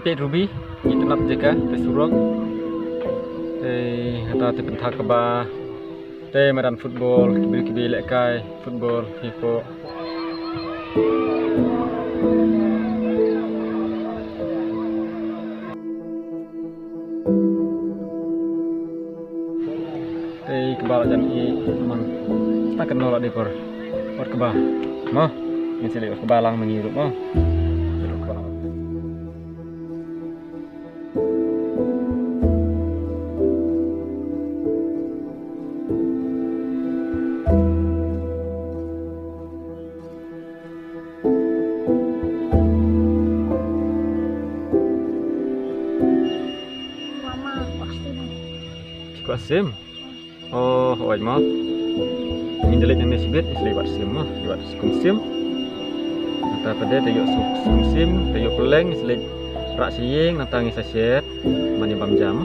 pe ruby itu nap jeka pe surok eh hata te pentha ka ba te medan football kibil kibil lekai football fifa Tei kebal jan i man. Tak kenal di por. Por kebal mo ini sih kebalang mengirup mo Oh, awak mau Ini delik yang nasibit Ini lewat sim mah Lewat sekum sim. Nata pada tayuk sekum sim Tayuk peleng Ini rak siying Nata ngisa syet Mani bam jam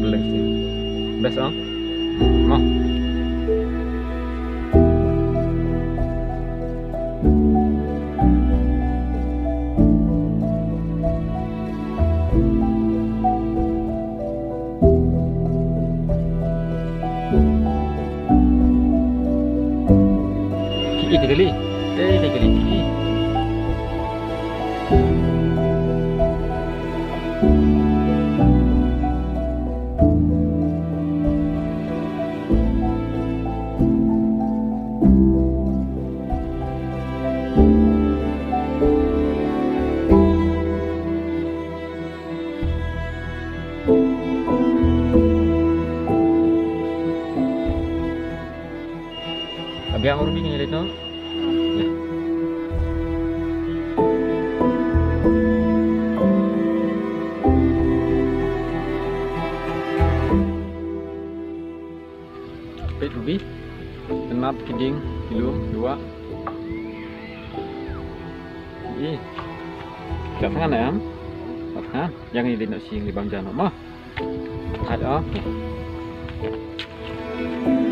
peleng sim Best Mau tiga kali. Eh daging kilo dua. Kita jangan ya? Ha yang ini nak sing libang jano mah. Ada. okay.